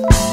Bye.